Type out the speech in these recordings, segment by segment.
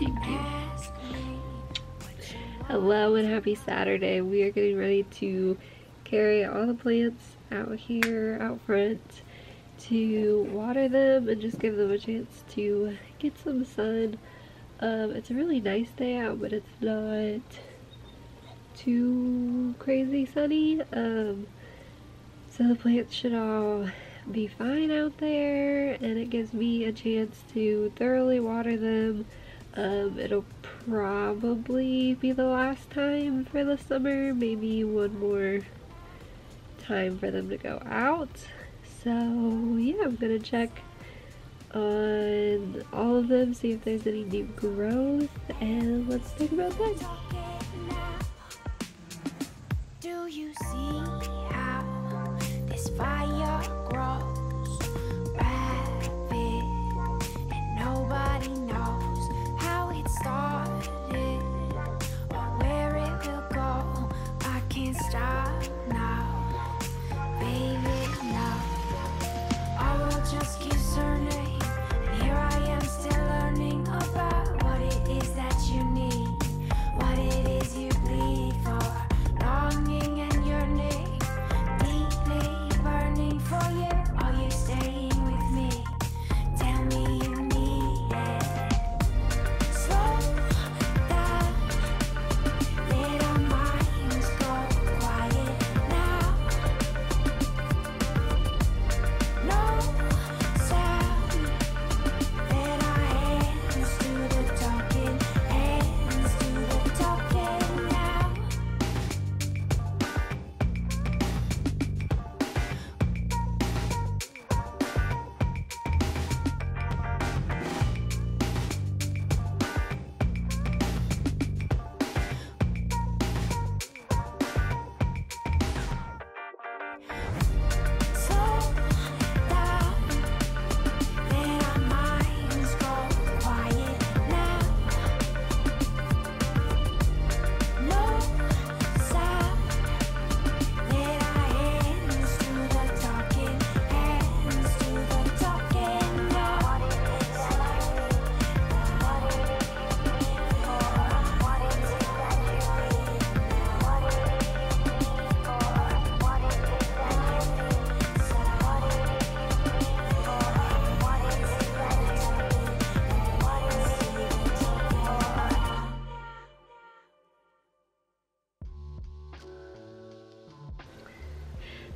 Thank you. Hello and happy Saturday. We are getting ready to carry all the plants out here out front to water them and just give them a chance to get some sun. Um, it's a really nice day out, but it's not too crazy sunny. Um, so the plants should all be fine out there and it gives me a chance to thoroughly water them. Um, it'll probably be the last time for the summer, maybe one more time for them to go out. So yeah, I'm gonna check on all of them, see if there's any new growth, and let's talk about that.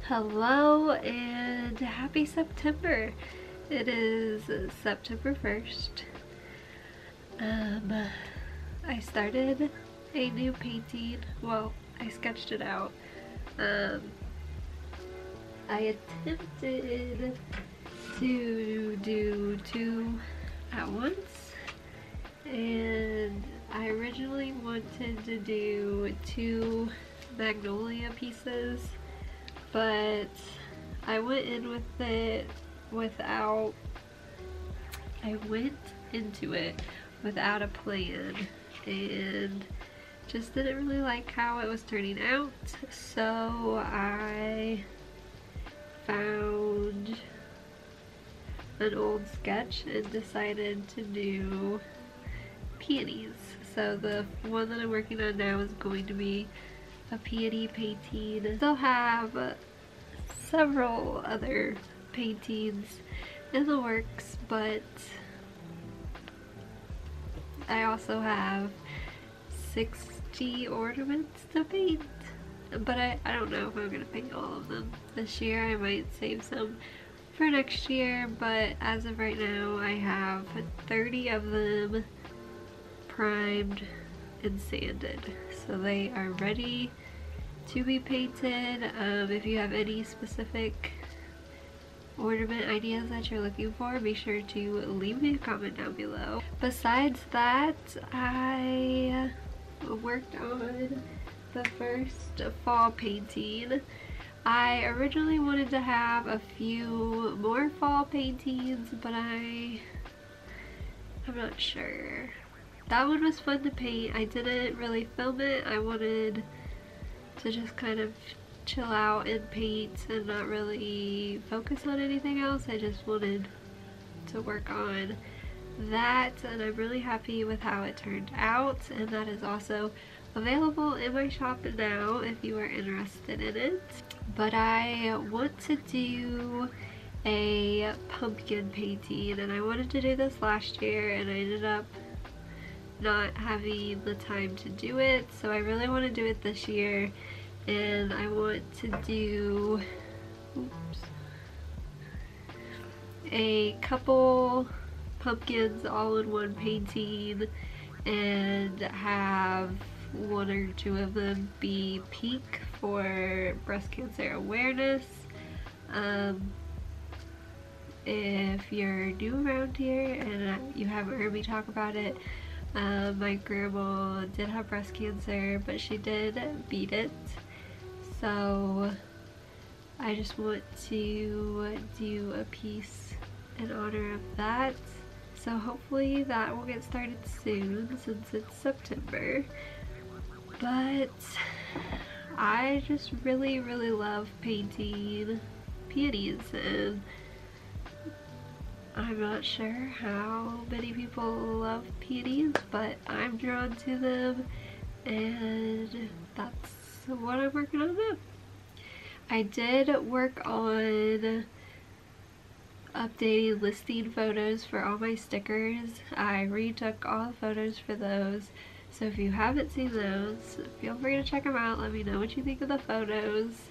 Hello and happy September. It is September 1st. Um, I started a new painting. Well, I sketched it out. Um, I attempted to do two at once and I originally wanted to do two magnolia pieces but I went in with it without I went into it without a plan and just didn't really like how it was turning out. So I found an old sketch and decided to do peonies. So the one that I'm working on now is going to be painting. I still have several other paintings in the works, but I also have 60 ornaments to paint. But I, I don't know if I'm gonna paint all of them this year. I might save some for next year, but as of right now, I have 30 of them primed and sanded. So they are ready to be painted. Um, if you have any specific ornament ideas that you're looking for, be sure to leave me a comment down below. Besides that, I worked on the first fall painting. I originally wanted to have a few more fall paintings, but I, I'm not sure. That one was fun to paint. I didn't really film it. I wanted to just kind of chill out and paint and not really focus on anything else. I just wanted to work on that and I'm really happy with how it turned out and that is also available in my shop now if you are interested in it. But I want to do a pumpkin painting and I wanted to do this last year and I ended up not having the time to do it so I really want to do it this year and I want to do oops, a couple pumpkins all in one painting and have one or two of them be pink for breast cancer awareness. Um, if you're new around here and you haven't heard me talk about it, uh, my grandma did have breast cancer, but she did beat it. So I just want to do a piece in honor of that. So hopefully that will get started soon since it's September. But I just really, really love painting peonies and I'm not sure how many people love peonies, but I'm drawn to them and that's what I'm working on now. I did work on updating listing photos for all my stickers. I retook all the photos for those. So if you haven't seen those, feel free to check them out. Let me know what you think of the photos.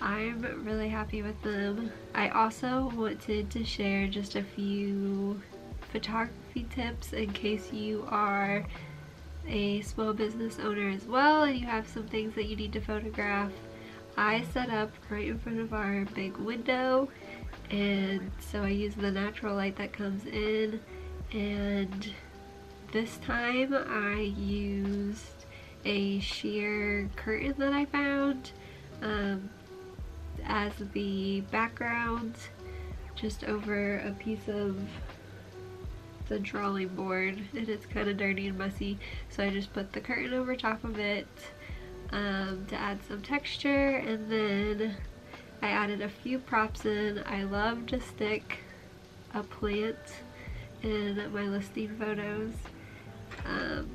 I'm really happy with them. I also wanted to share just a few photography tips in case you are a small business owner as well and you have some things that you need to photograph. I set up right in front of our big window and so I use the natural light that comes in and this time I used a sheer curtain that I found um, as the background just over a piece of the drawing board and it's kind of dirty and messy so I just put the curtain over top of it um, to add some texture and then I added a few props in. I love to stick a plant in my listing photos um,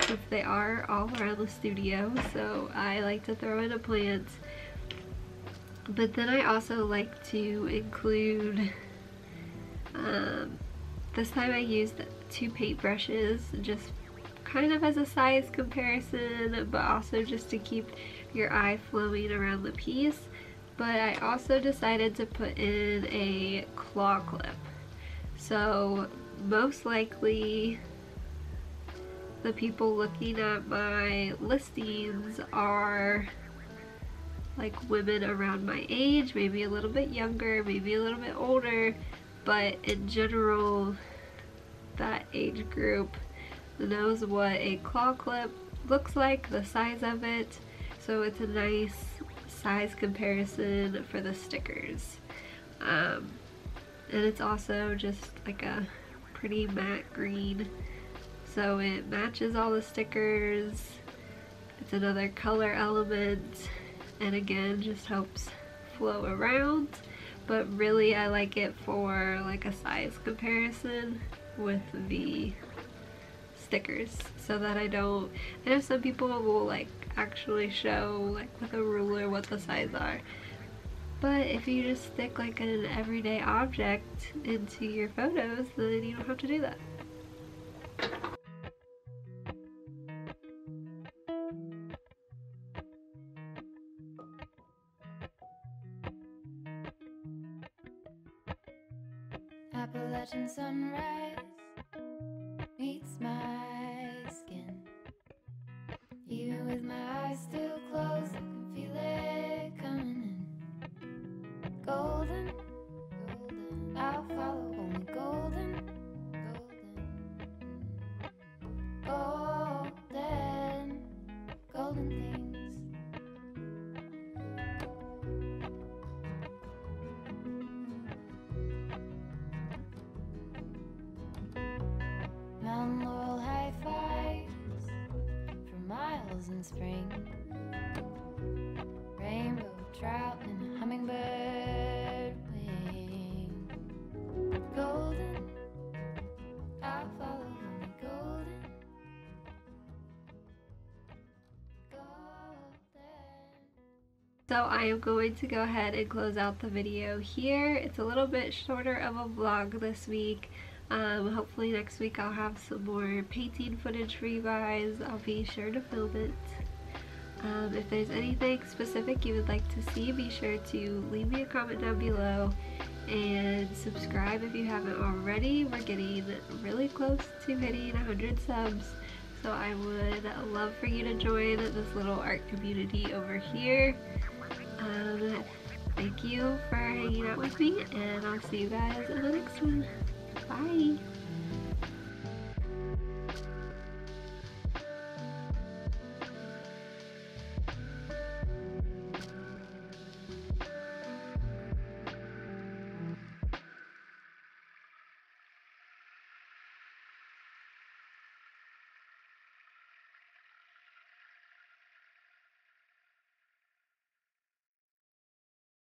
since they are all around the studio so I like to throw in a plant but then I also like to include um, this time I used two paintbrushes just kind of as a size comparison but also just to keep your eye flowing around the piece. But I also decided to put in a claw clip. So most likely the people looking at my listings are like women around my age, maybe a little bit younger, maybe a little bit older, but in general, that age group knows what a claw clip looks like, the size of it, so it's a nice size comparison for the stickers. Um, and it's also just like a pretty matte green, so it matches all the stickers. It's another color element and again just helps flow around. But really I like it for like a size comparison with the stickers so that I don't I know some people will like actually show like with a ruler what the size are. But if you just stick like an everyday object into your photos then you don't have to do that in spring. Rainbow trout and hummingbird wing. Golden, I'll follow. So I am going to go ahead and close out the video here. It's a little bit shorter of a vlog this week. Um, hopefully next week I'll have some more painting footage for you guys. I'll be sure to film it. Um, if there's anything specific you would like to see, be sure to leave me a comment down below and subscribe if you haven't already. We're getting really close to hitting 100 subs, so I would love for you to join this little art community over here. Um, thank you for hanging out with me, and I'll see you guys in the next one. Bye!